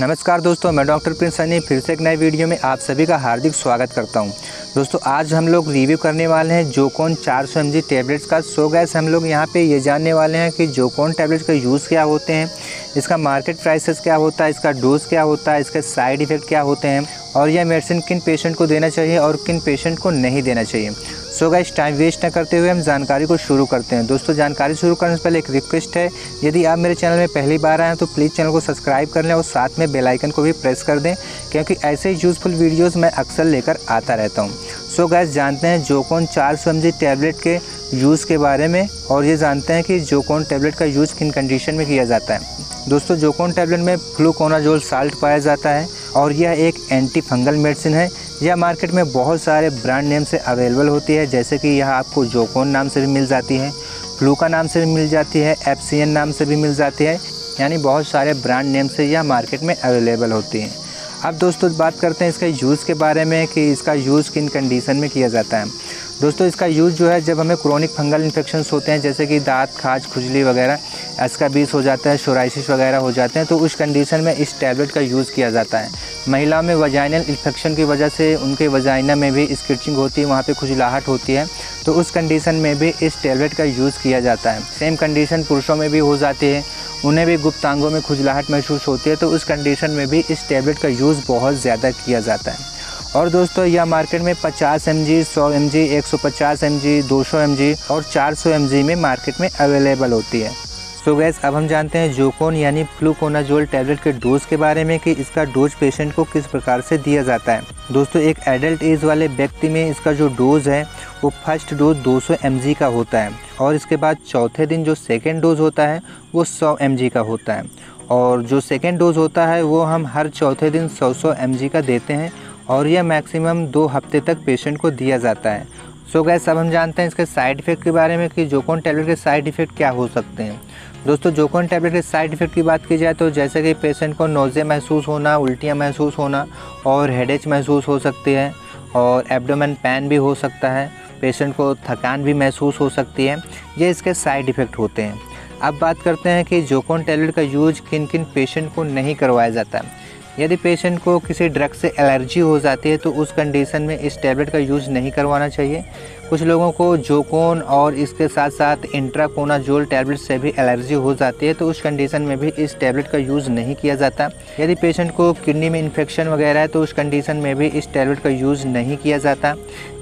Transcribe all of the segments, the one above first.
नमस्कार दोस्तों, मैं डॉक्टर प्रिंस सनी, फिर से एक नए वीडियो में आप सभी का हार्दिक स्वागत करता हूँ। दोस्तों, आज हम लोग रिव्यू करने वाले हैं जोकोन 400 सौ एम टैबलेट्स का। सो गैस हम लोग यहाँ पे ये जानने वाले हैं कि जोकोन टैबलेट्स का यूज़ क्या होते हैं, इसका मार्केट प्राइसेस क्या होता है, इसका डोज क्या होता है, इसके साइड इफ़ेक्ट क्या होते हैं। और यह मेडिसिन किन पेशेंट को देना चाहिए और किन पेशेंट को नहीं देना चाहिए। सो गाइस टाइम वेस्ट न करते हुए हम जानकारी को शुरू करते हैं। दोस्तों, जानकारी शुरू करने से पहले एक रिक्वेस्ट है। यदि आप मेरे चैनल में पहली बार आए हैं तो प्लीज़ चैनल को सब्सक्राइब कर लें और साथ में बेल आइकन को भी प्रेस कर दें, क्योंकि ऐसे यूज़फुल वीडियोज़ मैं अक्सर लेकर आता रहता हूँ। सो गैस जानते हैं जोकोन चार सौ टैबलेट के यूज़ के बारे में और ये जानते हैं कि जोकोन टैबलेट का यूज़ किन कंडीशन में किया जाता है। दोस्तों जोकोन टैबलेट में फ्लूकोनाजोल साल्ट पाया जाता है। और यह एक एंटी फंगल मेडिसिन है। यह मार्केट में बहुत सारे ब्रांड नेम से अवेलेबल होती है, जैसे कि यह आपको जोकोन नाम से भी मिल जाती है फ्लूका नाम से भी मिल जाती है एफ़ नाम से भी मिल जाती है, यानी बहुत सारे ब्रांड नेम से यह मार्केट में अवेलेबल होती हैं। अब दोस्तों, बात करते हैं इसके यूज़ के बारे में, कि इसका यूज़ किन कंडीशन में किया जाता है। दोस्तों, इसका यूज़ जो है, जब हमें क्रोनिक फंगल इन्फेक्शन होते हैं, जैसे कि दांत, खाज, खुजली वगैरह एसका बीस हो जाता है शोराइसिस वगैरह हो जाते हैं तो उस कंडीशन में इस टैबलेट का यूज़ किया जाता है। महिला में वजाइनल इन्फेक्शन की वजह से उनके वजाइना में भी स्किचिंग होती है, वहाँ पर खुजलाहट होती है तो उस कंडीशन में भी इस टैबलेट का यूज़ किया जाता है। सेम कंडीशन पुरुषों में भी हो जाती है, उन्हें भी गुप्तांगों में खुजलाहट महसूस होती है तो उस कंडीशन में भी इस टैबलेट का यूज़ बहुत ज़्यादा किया जाता है। और दोस्तों, यह मार्केट में 50 एम जी सौ एम जी एक सौ पचास एम जी दो सौ एम जी और 400 एम जी में मार्केट में अवेलेबल होती है। सो गैस अब हम जानते हैं जोकोन यानी फ्लूकोनाजोल टैबलेट के डोज के बारे में कि इसका डोज पेशेंट को किस प्रकार से दिया जाता है। दोस्तों, एक एडल्ट एज वाले व्यक्ति में इसका जो डोज है, वो फ़र्स्ट डोज 200 सौ का होता है और इसके बाद चौथे दिन जो सेकेंड डोज होता है, वो 100 एम का होता है। और जो सेकेंड डोज होता है, वो हम हर चौथे दिन सौ सौ एम का देते हैं और यह मैक्सिमम दो हफ़्ते तक पेशेंट को दिया जाता है। सो so गैस अब हम जानते हैं इसके साइड इफ़ेक्ट के बारे में कि जोकोन टैबलेट के साइड इफ़ेक्ट क्या हो सकते हैं। दोस्तों जोकोन टैबलेट के साइड इफ़ेक्ट की बात की जाए तो जैसे कि पेशेंट को नोज़े महसूस होना, उल्टियाँ महसूस होना और हेडेच महसूस हो सकती है और एब्डोमेन पैन भी हो सकता है पेशेंट को थकान भी महसूस हो सकती है, ये इसके साइड इफ़ेक्ट होते हैं। अब बात करते हैं कि जोकोन टैबलेट का यूज़ किन किन पेशेंट को नहीं करवाया जाता। है यदि पेशेंट को किसी ड्रग से एलर्जी हो जाती है तो उस कंडीशन में इस टैबलेट का यूज़ नहीं करवाना चाहिए। कुछ लोगों को जोकोन और इसके साथ साथ इंट्राकोनाजोल टैबलेट से भी एलर्जी हो जाती है तो उस कंडीशन में भी इस टैबलेट का यूज़ नहीं किया जाता। यदि पेशेंट को किडनी में इन्फेक्शन वगैरह है तो उस कंडीशन में भी इस टैबलेट का यूज़ नहीं किया जाता।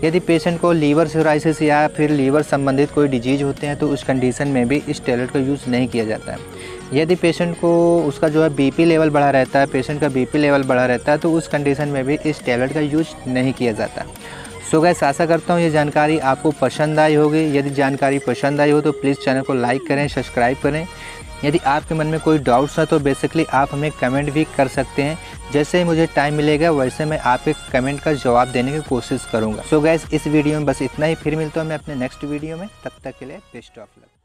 यदि पेशेंट को लीवर सोराइसिस या फिर लीवर संबंधित कोई डिज़ीज़ होते हैं तो उस कंडीशन में भी इस टैबलेट का यूज़ नहीं किया जाता। यदि पेशेंट को उसका जो है बीपी लेवल बढ़ा रहता है पेशेंट का बीपी लेवल बढ़ा रहता है तो उस कंडीशन में भी इस टैबलेट का यूज़ नहीं किया जाता। सो गैस आशा करता हूँ ये जानकारी आपको पसंद आई होगी। यदि जानकारी पसंद आई हो तो प्लीज़ चैनल को लाइक करें सब्सक्राइब करें। यदि आपके मन में कोई डाउट्स है तो बेसिकली आप हमें कमेंट भी कर सकते हैं। जैसे ही मुझे टाइम मिलेगा, वैसे मैं आपके कमेंट का जवाब देने की कोशिश करूँगा। सो गैस इस वीडियो में बस इतना ही। फिर मिलता हूँ मैं अपने नेक्स्ट वीडियो में। तब तक के लिए बेस्ट ऑफ़ लक